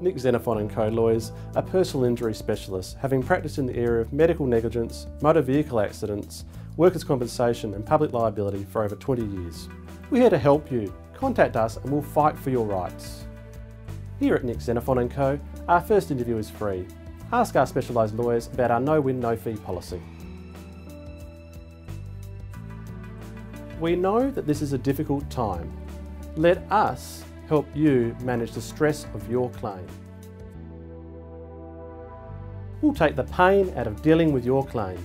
Nick Xenophon & Co. lawyers are personal injury specialists, having practiced in the area of medical negligence, motor vehicle accidents, workers' compensation and public liability for over 20 years. We're here to help you. Contact us and we'll fight for your rights. Here at Nick Xenophon & Co, our first interview is free. Ask our specialised lawyers about our no-win, no-fee policy. We know that this is a difficult time. Let us help you manage the stress of your claim. We'll take the pain out of dealing with your claim